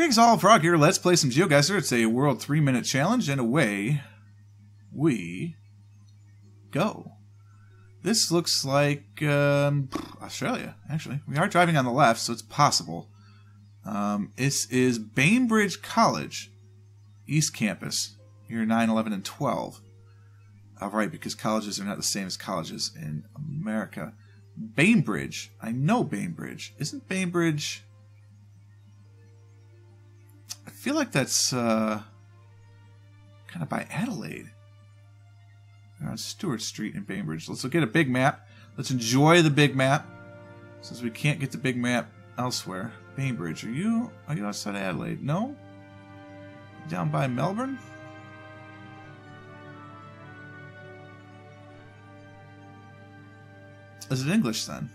Greg's All Frog here. Let's play some GeoGuessr. It's a world three minute challenge, and away we go. This looks like um, Australia, actually. We are driving on the left, so it's possible. Um, this is Bainbridge College, East Campus, year 9, 11, and 12. All right, because colleges are not the same as colleges in America. Bainbridge. I know Bainbridge. Isn't Bainbridge. Feel like that's uh, kind of by Adelaide. They're on Stewart Street in Bainbridge. Let's look at a big map. Let's enjoy the big map. Since we can't get the big map elsewhere. Bainbridge, are you are you outside Adelaide? No? Down by Melbourne? Is it English then?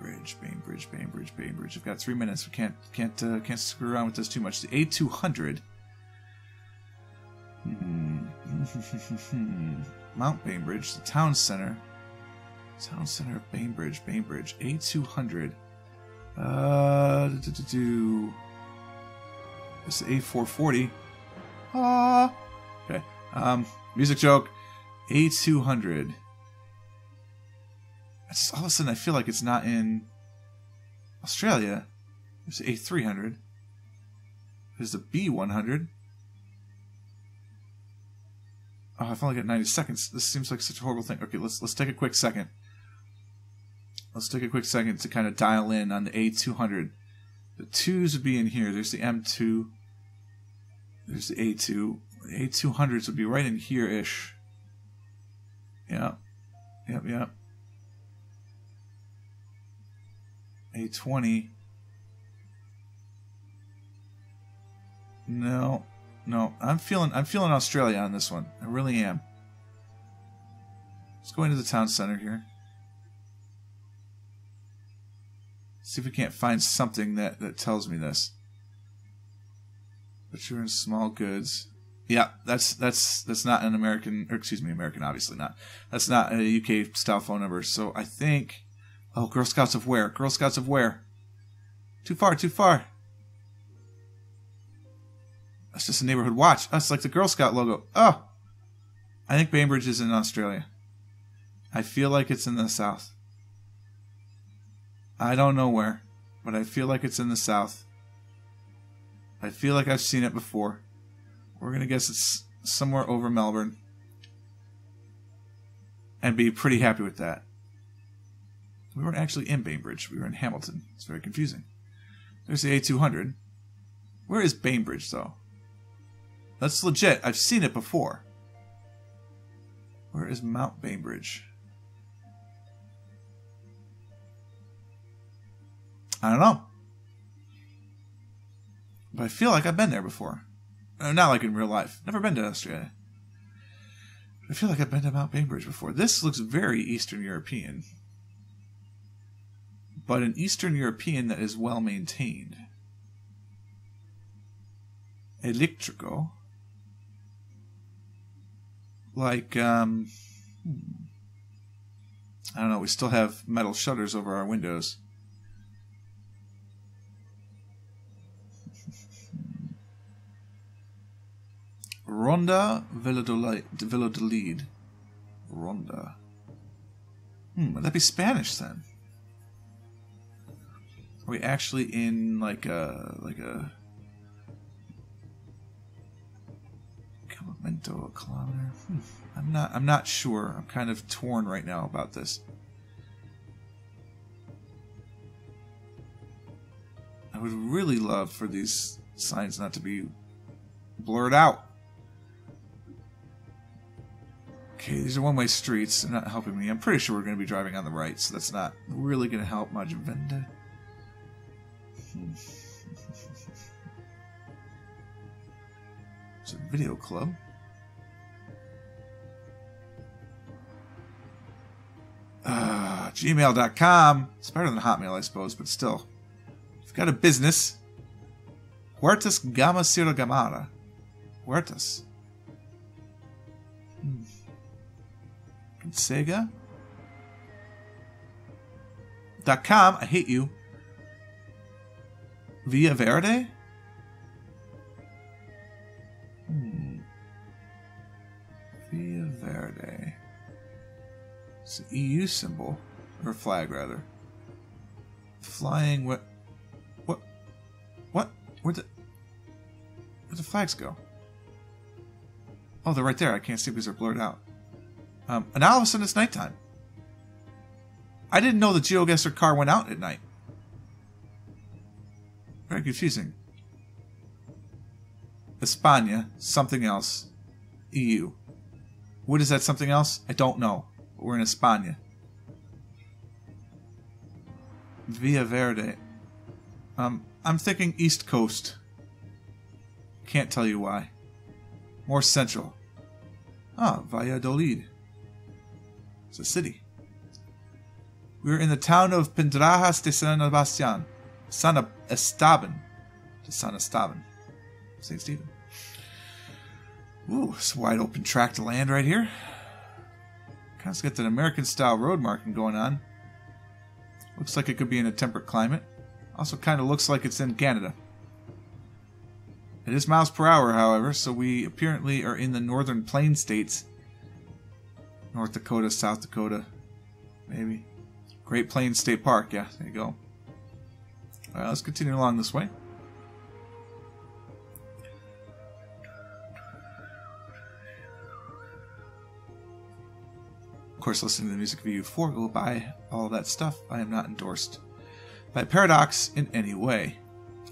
Bainbridge, Bainbridge, Bainbridge, Bainbridge. I've got three minutes. We can't can't uh, can't screw around with this too much. The A two hundred. Hmm. Mount Bainbridge, the town center. Town center of Bainbridge, Bainbridge, A two hundred. Uh, do, do, do. It's A four forty. Ah. Okay. Um, music joke. A200. All of a sudden, I feel like it's not in Australia. There's the A300. There's the B100. Oh, I've only got 90 seconds. This seems like such a horrible thing. Okay, let's let's take a quick second. Let's take a quick second to kind of dial in on the A200. The twos would be in here. There's the M2. There's the A2. The A200s would be right in here-ish. Yep. Yep. Yep, yep. A20. No. No. I'm feeling I'm feeling Australia on this one. I really am. Let's go into the town center here. See if we can't find something that, that tells me this. But you're in small goods. Yeah, that's that's that's not an American, or excuse me, American, obviously not. That's not a UK style phone number. So I think, oh, Girl Scouts of where? Girl Scouts of where? Too far, too far. That's just a neighborhood watch. That's like the Girl Scout logo. Oh, I think Bainbridge is in Australia. I feel like it's in the south. I don't know where, but I feel like it's in the south. I feel like I've seen it before. We're going to guess it's somewhere over Melbourne. And be pretty happy with that. We weren't actually in Bainbridge. We were in Hamilton. It's very confusing. There's the A200. Where is Bainbridge, though? That's legit. I've seen it before. Where is Mount Bainbridge? I don't know. But I feel like I've been there before. Uh, not like in real life. Never been to Australia. I feel like I've been to Mount Bainbridge before. This looks very Eastern European. But an Eastern European that is well maintained. Electrical. Like, um, hmm. I don't know, we still have metal shutters over our windows. Ronda Valladolid. Ronda. Hmm, would that be Spanish then? Are we actually in like a like a Kilomento kilometer? Hmm. I'm not I'm not sure. I'm kind of torn right now about this. I would really love for these signs not to be blurred out. Okay, these are one-way streets. They're not helping me. I'm pretty sure we're going to be driving on the right, so that's not really going to help much. Venda. It's a video club. Uh, gmail.com. It's better than Hotmail, I suppose, but still. You've got a business. Huertas Gama Sierra Gamara. Huertas. Hmm. Sega. Dot com. I hate you. Villa Verde? Hmm. Villa Verde. It's an EU symbol. Or flag, rather. Flying what? What? What? Where'd the... Where'd the flags go? Oh, they're right there. I can't see because they're blurred out. Um, and now all of a sudden it's nighttime. I didn't know the GeoGuessr car went out at night. Very confusing. España, something else. EU. What is that something else? I don't know. But we're in España. Villa Verde. Um, I'm thinking East Coast. Can't tell you why. More central. Ah, Valladolid. It's a city. We're in the town of Pendrajas de San Sebastian. San Esteban. To San Esteban. St. Stephen. Ooh, it's a wide open tract of land right here. Kind of got that American style road marking going on. Looks like it could be in a temperate climate. Also kind of looks like it's in Canada. It is miles per hour, however, so we apparently are in the northern plain states. North Dakota, South Dakota, maybe. Great Plains State Park, yeah, there you go. Alright, let's continue along this way. Of course, listening to the music video before go buy all that stuff. I am not endorsed by Paradox in any way.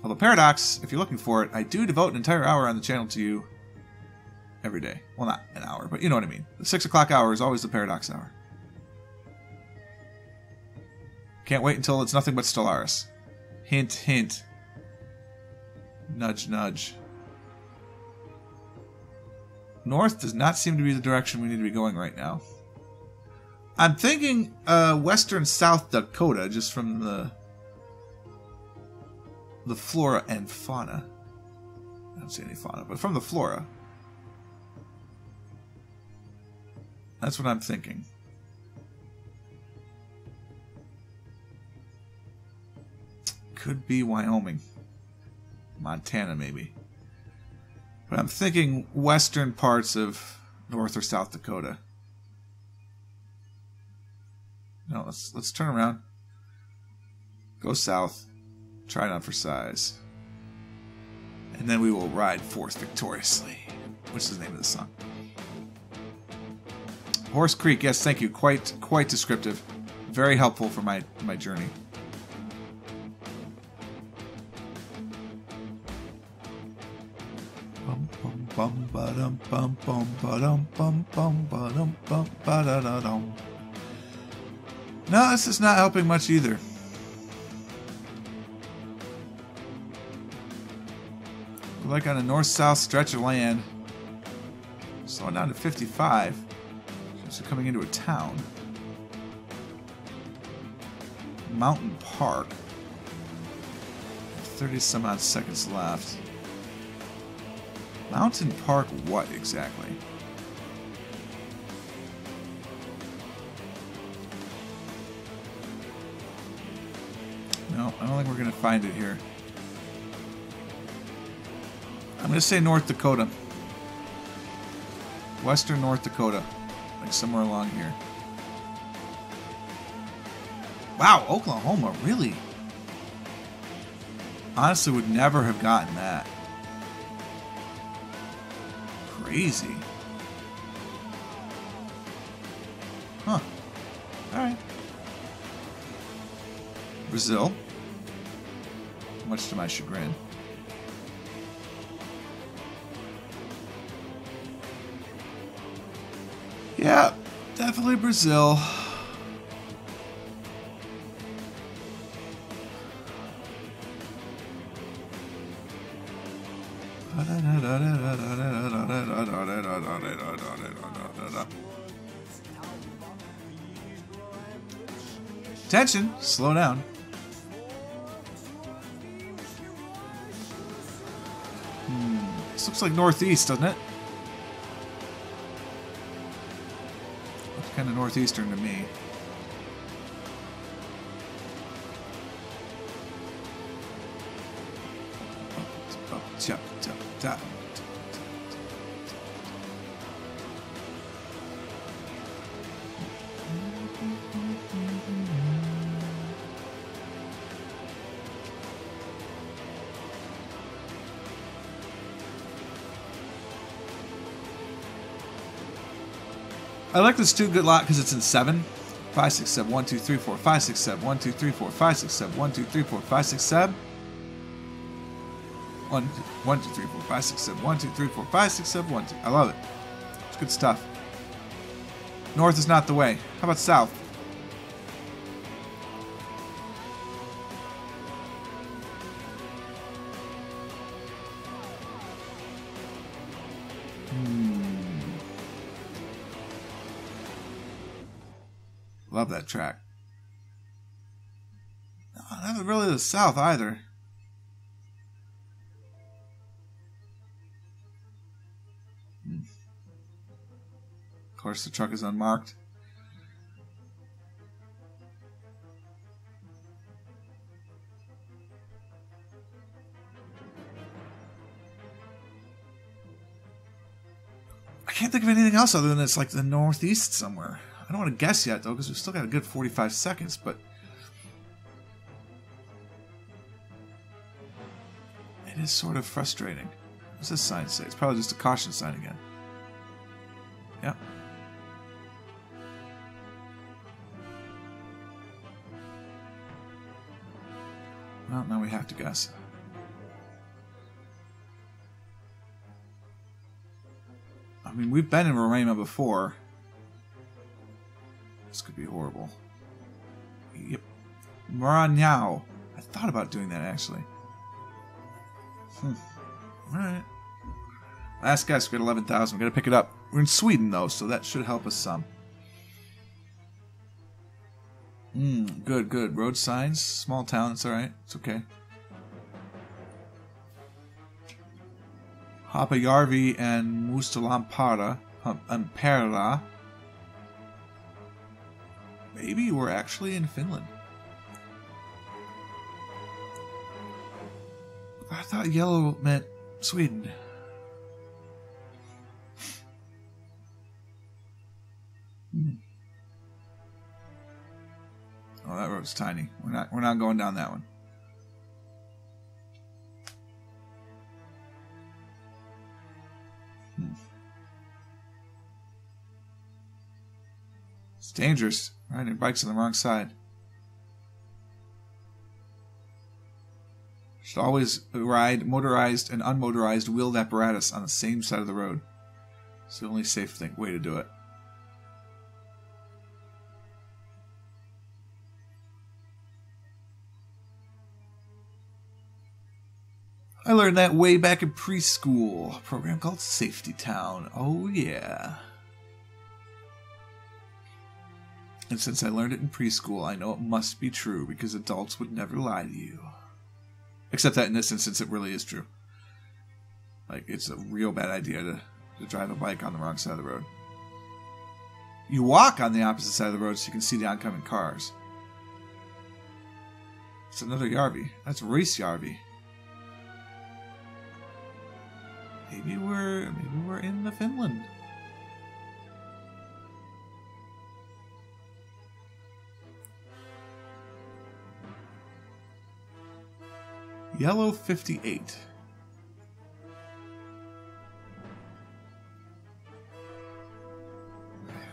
Although Paradox, if you're looking for it, I do devote an entire hour on the channel to you every day. Well, not an hour, but you know what I mean. The 6 o'clock hour is always the Paradox hour. Can't wait until it's nothing but Stellaris. Hint, hint. Nudge, nudge. North does not seem to be the direction we need to be going right now. I'm thinking uh, western South Dakota, just from the the flora and fauna. I don't see any fauna, but from the flora. That's what I'm thinking. Could be Wyoming. Montana, maybe. But I'm thinking western parts of North or South Dakota. No, let's let's turn around. Go south. Try not for size. And then we will ride forth victoriously. Which is the name of the song. Horse Creek, yes, thank you. Quite quite descriptive. Very helpful for my my journey. No, this is not helping much either. like on a north-south stretch of land. Slowing down to 55. So coming into a town. Mountain Park. 30 some odd seconds left. Mountain Park what exactly? No, I don't think we're going to find it here. I'm going to say North Dakota. Western North Dakota. Like somewhere along here. Wow, Oklahoma, really? Honestly, would never have gotten that. Crazy. Huh. Alright. Brazil. Much to my chagrin. Yeah, definitely Brazil. Attention, slow down. Hmm, this looks like northeast, doesn't it? kind of northeastern to me. I like this two good lot because it's in seven. Five, six, seven, one, two, three, four, five, six, seven, one, two, three, four, five, six, seven, one, two, three, four, five, six, seven. One, one, two, three, four, five, six, seven, one, two, three, four, five, six, seven, one, two. I love it. It's good stuff. North is not the way. How about south? Hmm. Love that track. No, not really the south either. Course, the truck is unmarked. I can't think of anything else other than it's like the northeast somewhere. I don't want to guess yet, though, because we've still got a good 45 seconds, but... It is sort of frustrating. What's this sign say? It's probably just a caution sign again. Yep. Well, now we have to guess. I mean, we've been in Roraima before. This could be horrible. Yep. Maranhão. I thought about doing that actually. Hmm. Alright. Last guess, we got 11,000. We gotta pick it up. We're in Sweden though, so that should help us some. Hmm, good, good. Road signs, small town, it's alright. It's okay. Haapajärvi and Mustalampara, Ampera. Maybe we're actually in Finland. I thought yellow meant Sweden. That road's tiny. We're not we're not going down that one. Hmm. It's dangerous. Riding bikes on the wrong side. Should always ride motorized and unmotorized wheeled apparatus on the same side of the road. It's the only safe thing way to do it. I learned that way back in preschool. A program called Safety Town. Oh yeah. And since I learned it in preschool, I know it must be true because adults would never lie to you. Except that in this instance, it really is true. Like, it's a real bad idea to, to drive a bike on the wrong side of the road. You walk on the opposite side of the road so you can see the oncoming cars. It's another Järvi. That's Reisjärvi. Maybe we're maybe we're in the Finland. Yellow 58.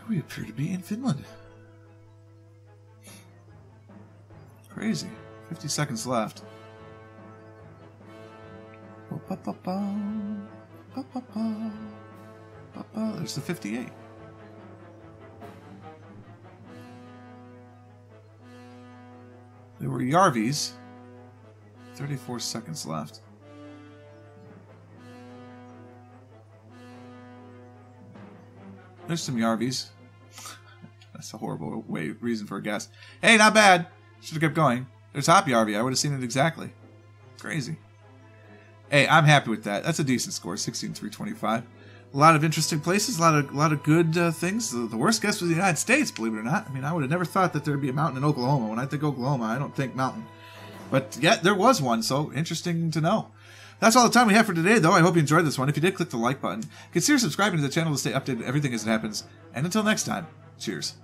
We appear to be in Finland. Crazy. 50 seconds left. There's the 58. There were Järvis. 34 seconds left. There's some Järvis. That's a horrible way reason for a guess. Hey, not bad. Should have kept going. There's Haapajärvi. I would have seen it exactly. Crazy. Hey, I'm happy with that. That's a decent score, 16,325. A lot of interesting places, a lot of a lot of good uh, things. The, the, worst guess was the United States, believe it or not. I mean, I would have never thought that there'd be a mountain in Oklahoma. When I think Oklahoma, I don't think mountain. But yeah, there was one, so interesting to know. That's all the time we have for today, though. I hope you enjoyed this one. If you did, click the like button. Consider subscribing to the channel to stay updated on everything as it happens. And until next time, cheers.